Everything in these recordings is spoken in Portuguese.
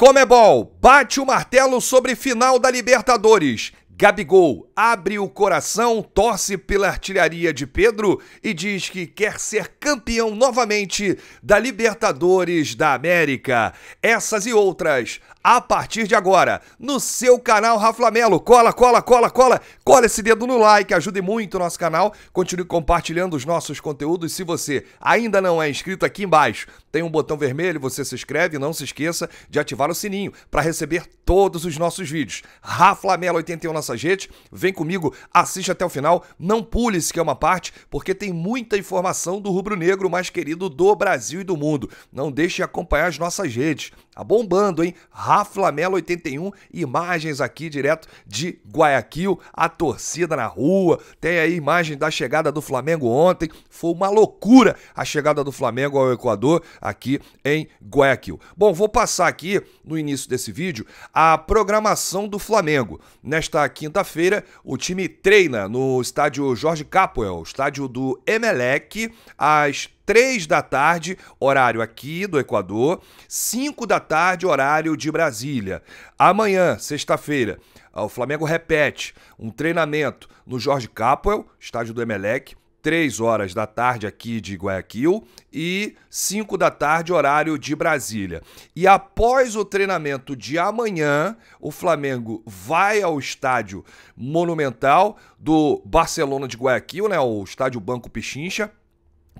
Comebol bate o martelo sobre final da Libertadores. Gabigol abre o coração, torce pela artilharia de Pedro e diz que quer ser campeão novamente da Libertadores da América. Essas e outras a partir de agora no seu canal Raflamelo. Cola, cola, cola, cola, cola esse dedo no like, ajude muito o nosso canal. Continue compartilhando os nossos conteúdos. Se você ainda não é inscrito, aqui embaixo tem um botão vermelho, você se inscreve. Não se esqueça de ativar o sininho para receber todos os nossos vídeos. Raflamelo 81 nossa gente, vem comigo, assiste até o final. Não pule se quer uma parte, porque tem muita informação do rubro-negro mais querido do Brasil e do mundo. Não deixe de acompanhar as nossas redes. Tá bombando, hein? Raflamelo 81, imagens aqui direto de Guayaquil, a torcida na rua. Tem aí imagem da chegada do Flamengo ontem. Foi uma loucura a chegada do Flamengo ao Equador aqui em Guayaquil. Bom, vou passar aqui no início desse vídeo a programação do Flamengo. Nesta quinta-feira, o time treina no estádio Jorge Capoel, estádio do Emelec, às 3 da tarde, horário aqui do Equador, 5 da tarde, horário de Brasília. Amanhã, sexta-feira, o Flamengo repete um treinamento no Jorge Capwell, estádio do Emelec, 3 horas da tarde aqui de Guayaquil e 5 da tarde, horário de Brasília. E após o treinamento de amanhã, o Flamengo vai ao estádio monumental do Barcelona de Guayaquil, né, o estádio Banco Pichincha,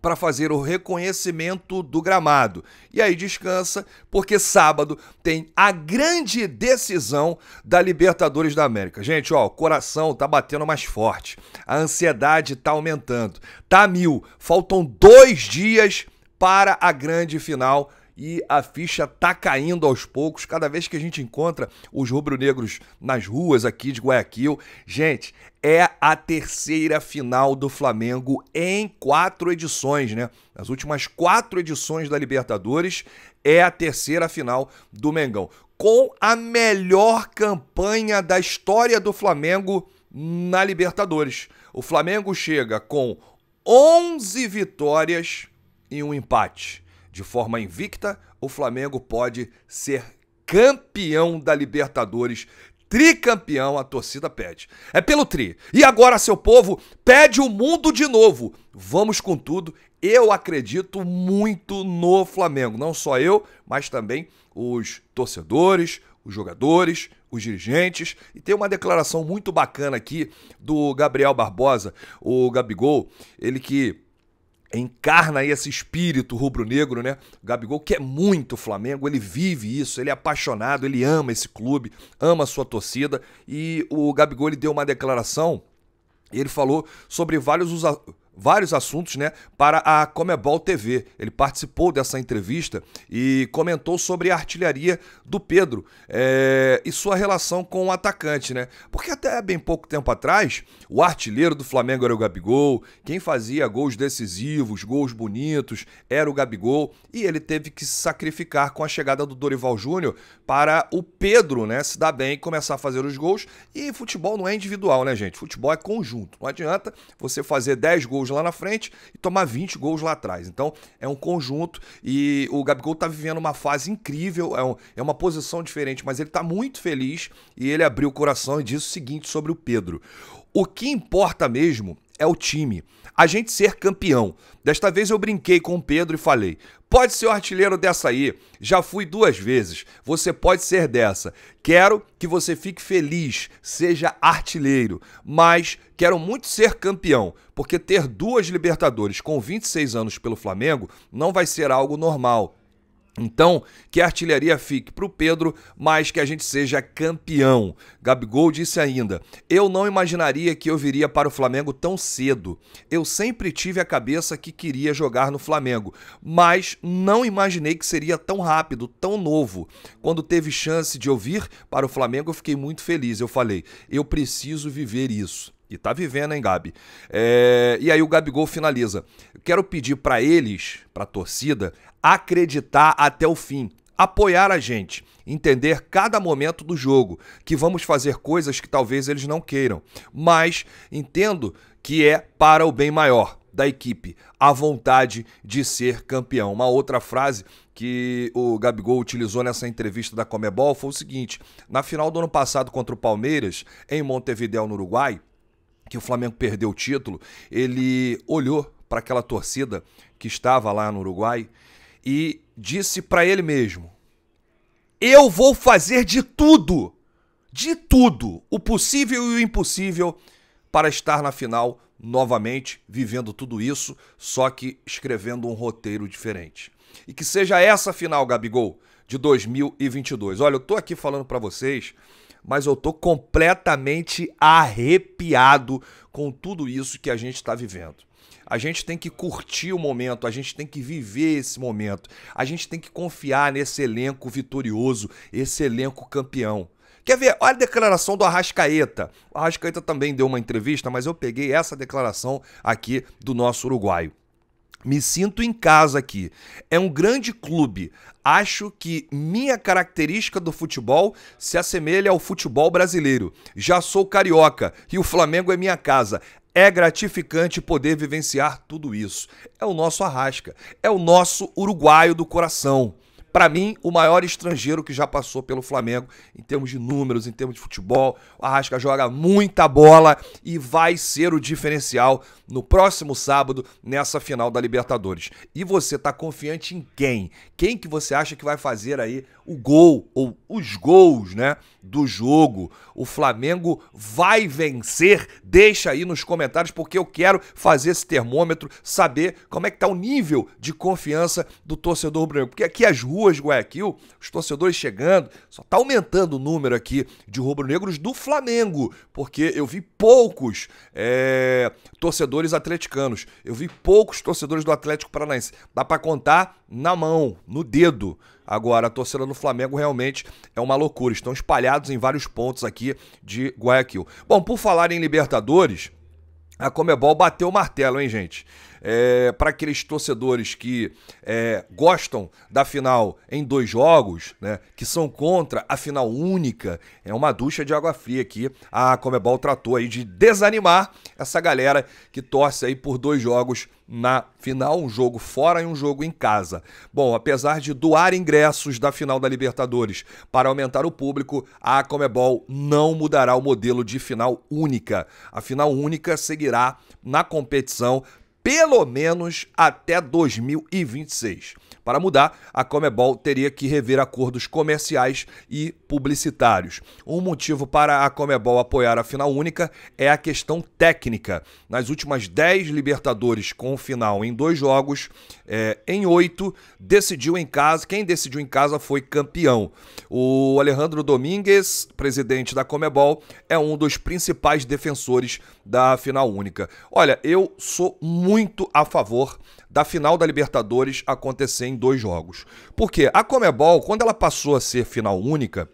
para fazer o reconhecimento do gramado. E aí descansa, porque sábado tem a grande decisão da Libertadores da América. Gente, ó, o coração tá batendo mais forte, a ansiedade tá aumentando, tá mil. Faltam dois dias para a grande final e a ficha tá caindo aos poucos cada vez que a gente encontra os rubro-negros nas ruas aqui de Guayaquil. Gente, é a terceira final do Flamengo em quatro edições, né? Nas últimas quatro edições da Libertadores, é a terceira final do Mengão. Com a melhor campanha da história do Flamengo na Libertadores. O Flamengo chega com 11 vitórias e um empate. De forma invicta, o Flamengo pode ser campeão da Libertadores tricampeão, a torcida pede. É pelo tri. E agora, seu povo, pede o mundo de novo. Vamos com tudo. Eu acredito muito no Flamengo. Não só eu, mas também os torcedores, os jogadores, os dirigentes. E tem uma declaração muito bacana aqui do Gabriel Barbosa, o Gabigol, ele que encarna esse espírito rubro-negro, né? O Gabigol quer muito o Flamengo, ele vive isso, ele é apaixonado, ele ama esse clube, ama a sua torcida e o Gabigol ele deu uma declaração, ele falou sobre vários vários assuntos, né, para a Comebol TV. Ele participou dessa entrevista e comentou sobre a artilharia do Pedro é, e sua relação com o atacante, né? Porque até bem pouco tempo atrás, o artilheiro do Flamengo era o Gabigol, quem fazia gols decisivos, gols bonitos, era o Gabigol, e ele teve que se sacrificar com a chegada do Dorival Júnior para o Pedro, né, se dar bem e começar a fazer os gols. E futebol não é individual, né, gente? Futebol é conjunto. Não adianta você fazer 10 gols gols lá na frente e tomar 20 gols lá atrás. Então é um conjunto e o Gabigol tá vivendo uma fase incrível, é, um, é uma posição diferente, mas ele tá muito feliz e ele abriu o coração e disse o seguinte sobre o Pedro: o que importa mesmo é o time. A gente ser campeão. Desta vez eu brinquei com o Pedro e falei: pode ser o artilheiro dessa aí. Já fui duas vezes. Você pode ser dessa. Quero que você fique feliz, seja artilheiro. Mas quero muito ser campeão, porque ter duas Libertadores com 26 anos pelo Flamengo não vai ser algo normal. Então, que a artilharia fique para o Pedro, mas que a gente seja campeão. Gabigol disse ainda: Eu não imaginaria que eu viria para o Flamengo tão cedo. Eu sempre tive a cabeça que queria jogar no Flamengo, mas não imaginei que seria tão rápido, tão novo. Quando teve chance de eu vir para o Flamengo, eu fiquei muito feliz. Eu falei: Eu preciso viver isso. E tá vivendo, hein, Gabi? É... E aí o Gabigol finaliza. quero pedir para eles, para a torcida, acreditar até o fim, apoiar a gente, entender cada momento do jogo, que vamos fazer coisas que talvez eles não queiram, mas entendo que é para o bem maior da equipe, a vontade de ser campeão. Uma outra frase que o Gabigol utilizou nessa entrevista da Comebol foi o seguinte: na final do ano passado contra o Palmeiras, em Montevideo, no Uruguai, que o Flamengo perdeu o título, ele olhou para aquela torcida que estava lá no Uruguai e disse para ele mesmo: Eu vou fazer de tudo, de tudo, o possível e o impossível para estar na final novamente, vivendo tudo isso, só que escrevendo um roteiro diferente. E que seja essa final, Gabigol, de 2022. Olha, eu tô aqui falando para vocês, mas eu tô completamente arrepiado com tudo isso que a gente está vivendo. A gente tem que curtir o momento, a gente tem que viver esse momento, a gente tem que confiar nesse elenco vitorioso, esse elenco campeão. Quer ver? Olha a declaração do Arrascaeta. O Arrascaeta também deu uma entrevista, mas eu peguei essa declaração aqui do nosso uruguaio. Me sinto em casa aqui. É um grande clube. Acho que minha característica do futebol se assemelha ao futebol brasileiro. Já sou carioca e o Flamengo é minha casa. É gratificante poder vivenciar tudo isso. É o nosso Arrasca, é o nosso uruguaio do coração para mim, o maior estrangeiro que já passou pelo Flamengo em termos de números, em termos de futebol. O Arrasca joga muita bola e vai ser o diferencial no próximo sábado nessa final da Libertadores. E você tá confiante em quem? Quem que você acha que vai fazer aí o gol ou os gols, né, do jogo? O Flamengo vai vencer? Deixa aí nos comentários porque eu quero fazer esse termômetro, saber como é que tá o nível de confiança do torcedor rubro-negro. Porque aqui as ruas de Guayaquil, os torcedores chegando, só tá aumentando o número aqui de rubro-negros do Flamengo, porque eu vi poucos é, torcedores atleticanos, eu vi poucos torcedores do Atlético Paranaense. Dá para contar na mão, no dedo. Agora, a torcida do Flamengo realmente é uma loucura. Estão espalhados em vários pontos aqui de Guayaquil. Bom, por falar em Libertadores, a Comebol bateu o martelo, hein, gente? É, para aqueles torcedores que é, gostam da final em dois jogos, né, que são contra a final única, é uma ducha de água fria aqui. A Comebol tratou aí de desanimar essa galera que torce aí por dois jogos na final, um jogo fora e um jogo em casa. Bom, apesar de doar ingressos da final da Libertadores para aumentar o público, a Comebol não mudará o modelo de final única. A final única seguirá na competição pelo menos até 2026. Para mudar, a Comebol teria que rever acordos comerciais e publicitários. Um motivo para a Comebol apoiar a final única é a questão técnica. Nas últimas 10 Libertadores com final em dois jogos, é, em oito, decidiu em casa. Quem decidiu em casa foi campeão. O Alejandro Domingues, presidente da Comebol, é um dos principais defensores da final única. Olha, eu sou muito a favor da final da Libertadores acontecer em dois jogos. Porque a Comebol, quando ela passou a ser final única,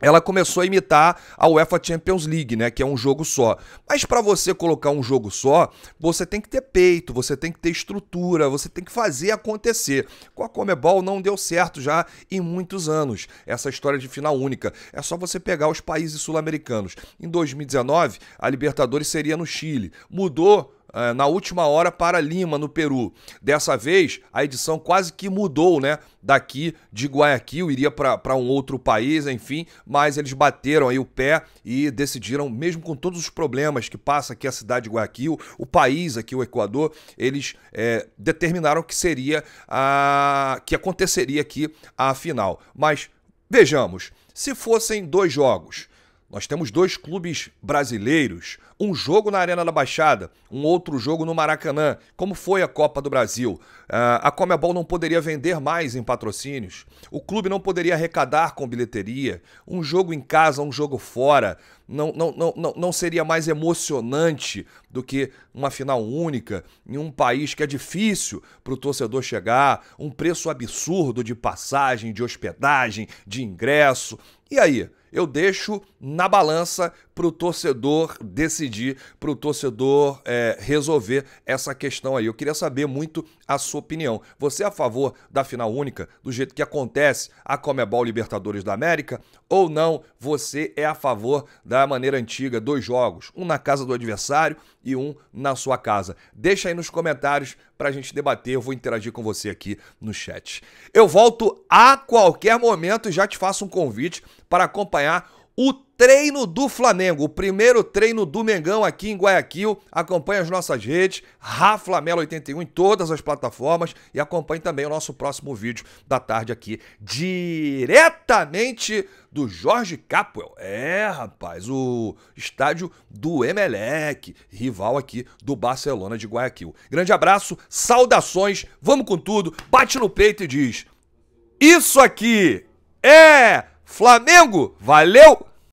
ela começou a imitar a UEFA Champions League, né, que é um jogo só. Mas para você colocar um jogo só, você tem que ter peito, você tem que ter estrutura, você tem que fazer acontecer. Com a Comebol não deu certo já em muitos anos essa história de final única. É só você pegar os países sul-americanos. Em 2019, a Libertadores seria no Chile. Mudou na última hora para Lima, no Peru. Dessa vez, a edição quase que mudou, né? Daqui de Guayaquil, iria para um outro país, enfim, mas eles bateram aí o pé e decidiram, mesmo com todos os problemas que passa aqui a cidade de Guayaquil, o país aqui, o Equador, eles é, determinaram que seria a. que aconteceria aqui a final. Mas vejamos, se fossem dois jogos, nós temos dois clubes brasileiros, um jogo na Arena da Baixada, um outro jogo no Maracanã, como foi a Copa do Brasil. Uh, a Comebol não poderia vender mais em patrocínios, o clube não poderia arrecadar com bilheteria, um jogo em casa, um jogo fora, não, não, não, não seria mais emocionante do que uma final única em um país que é difícil para o torcedor chegar, um preço absurdo de passagem, de hospedagem, de ingresso. E aí? Eu deixo na balança para o torcedor decidir, para o torcedor é, resolver essa questão aí. Eu queria saber muito a sua opinião. Você é a favor da final única, do jeito que acontece a Comebol Libertadores da América, ou não? Você é a favor da maneira antiga, dois jogos, um na casa do adversário e um na sua casa? Deixa aí nos comentários para a gente debater, eu vou interagir com você aqui no chat. Eu volto a qualquer momento e já te faço um convite para acompanhar o treino do Flamengo, o primeiro treino do Mengão aqui em Guayaquil. Acompanhe as nossas redes, Raflamelo81 em todas as plataformas e acompanhe também o nosso próximo vídeo da tarde aqui, diretamente do Jorge Capwell. É, rapaz, o estádio do Emelec, rival aqui do Barcelona de Guayaquil. Grande abraço, saudações, vamos com tudo, bate no peito e diz: Isso aqui é Flamengo! Valeu!